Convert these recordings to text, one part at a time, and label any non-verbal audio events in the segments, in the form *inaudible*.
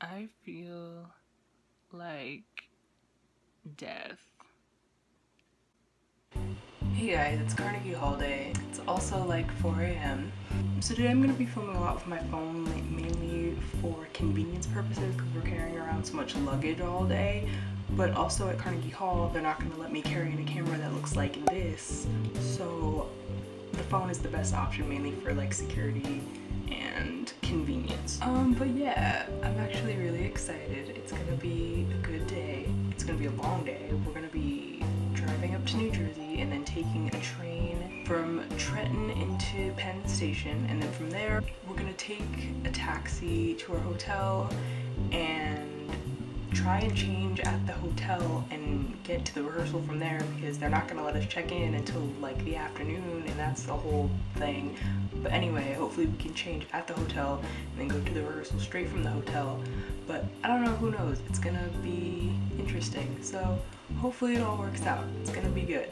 I feel like death. Hey guys, it's Carnegie Hall Day. It's also like 4 a.m. So today I'm going to be filming a lot with my phone, like mainly for convenience purposes because we're carrying around so much luggage all day. But also at Carnegie Hall, they're not going to let me carry in a camera that looks like this. So the phone is the best option mainly for like security and convenience. Um, but yeah, I'm actually really excited. It's gonna be a good day. It's gonna be a long day. We're gonna be driving up to New Jersey and then taking a train from Trenton into Penn Station and then from there we're gonna take a taxi to our hotel and try and change at the hotel and get to the rehearsal from there because they're not gonna let us check in until like the afternoon and that's the whole thing. But anyway, hopefully we can change at the hotel and then go to the rehearsal straight from the hotel. But I don't know, who knows? It's gonna be interesting. So hopefully it all works out. It's gonna be good.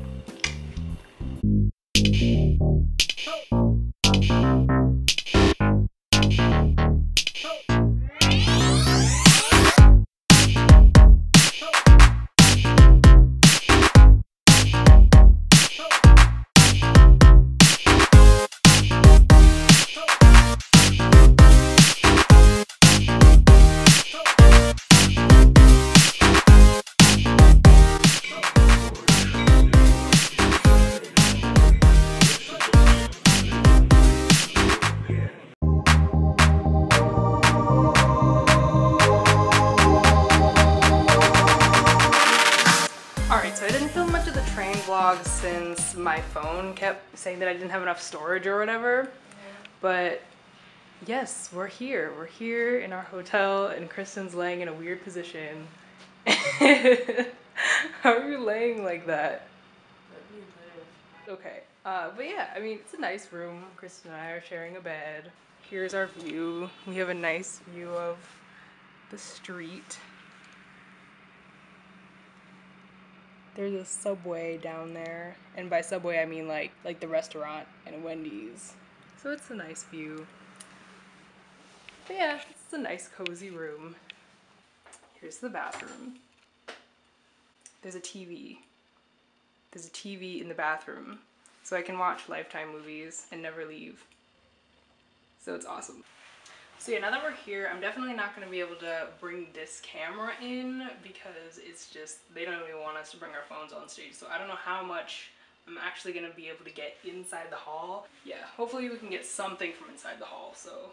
Vlog since my phone kept saying that I didn't have enough storage or whatever. But yes, we're here. We're here in our hotel and Kristen's laying in a weird position. *laughs* How are you laying like that? Okay. Uh, but yeah, I mean, it's a nice room. Kristen and I are sharing a bed. Here's our view. We have a nice view of the street. There's a Subway down there, and by Subway I mean like like the restaurant and Wendy's. So it's a nice view. But yeah, it's a nice cozy room. Here's the bathroom. There's a TV. There's a TV in the bathroom, so I can watch Lifetime movies and never leave. So it's awesome. So yeah, now that we're here, I'm definitely not going to be able to bring this camera in because it's just, they don't even want us to bring our phones on stage. So I don't know how much I'm actually going to be able to get inside the hall. Yeah, hopefully we can get something from inside the hall, so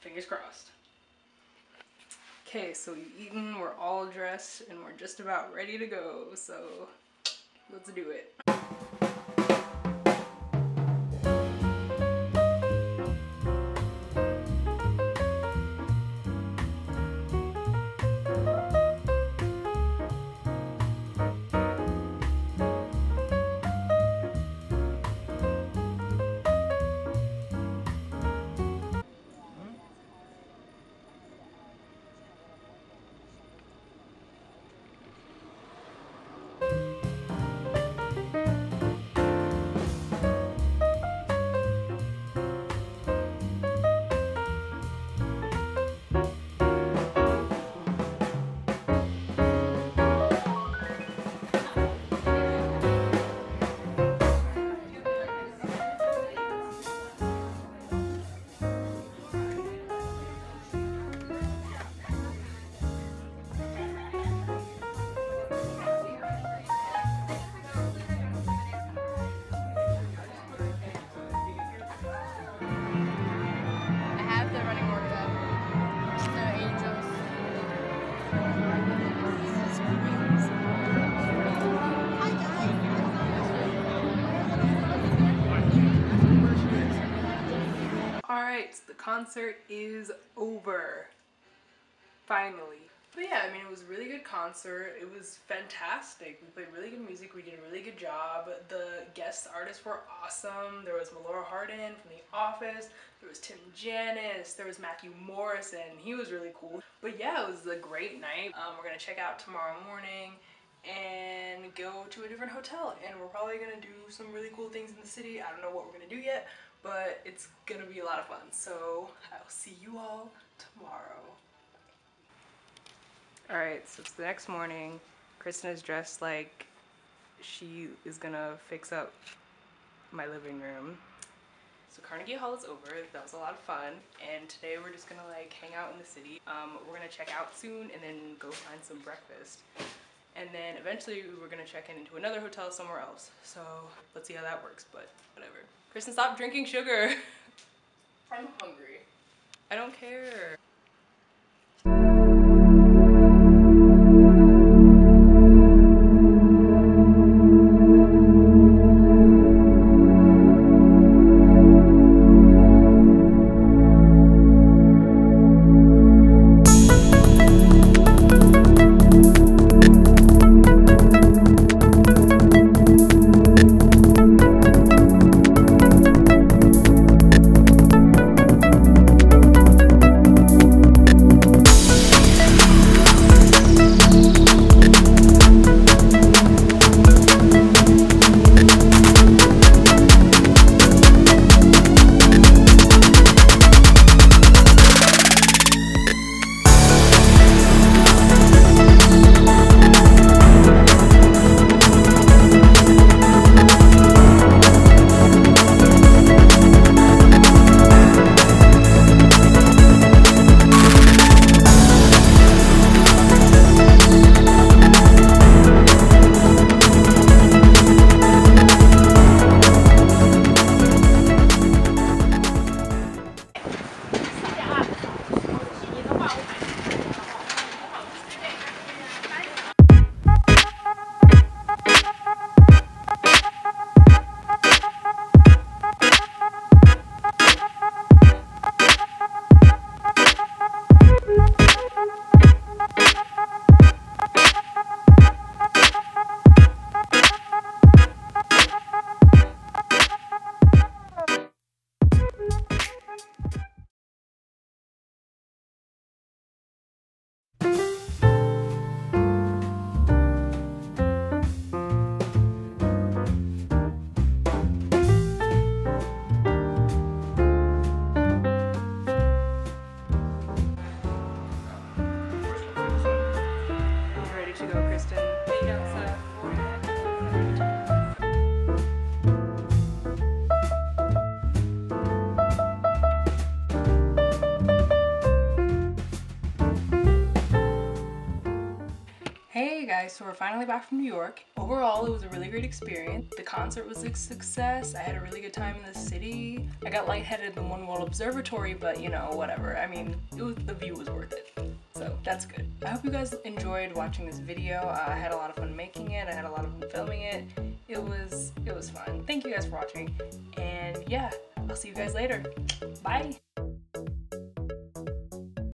fingers crossed. Okay, so we've eaten, we're all dressed, and we're just about ready to go, so let's do it. Alright, the concert is over. Finally. But yeah, I mean, it was a really good concert. It was fantastic. We played really good music. We did a really good job. The guest artists were awesome. There was Melora Hardin from The Office. There was Tim Janis. There was Matthew Morrison. He was really cool. But yeah, it was a great night. Um, we're going to check out tomorrow morning and go to a different hotel. And we're probably going to do some really cool things in the city. I don't know what we're going to do yet, but it's to be a lot of fun. So I'll see you all tomorrow. Alright, so it's the next morning. Kristen is dressed like she is gonna fix up my living room. So Carnegie Hall is over. That was a lot of fun. And today we're just gonna like hang out in the city. Um, we're gonna check out soon and then go find some breakfast. And then eventually we were gonna check in into another hotel somewhere else. So let's see how that works, but whatever. Kristen, stop drinking sugar. *laughs* I'm hungry. I don't care. Guys, so we're finally back from New York. Overall, it was a really great experience. The concert was a success. I had a really good time in the city. I got lightheaded in the One World Observatory, but you know, whatever. I mean, it was, the view was worth it. So that's good. I hope you guys enjoyed watching this video. Uh, I had a lot of fun making it. I had a lot of fun filming it. It was it was fun. Thank you guys for watching. And yeah, I'll see you guys later. Bye.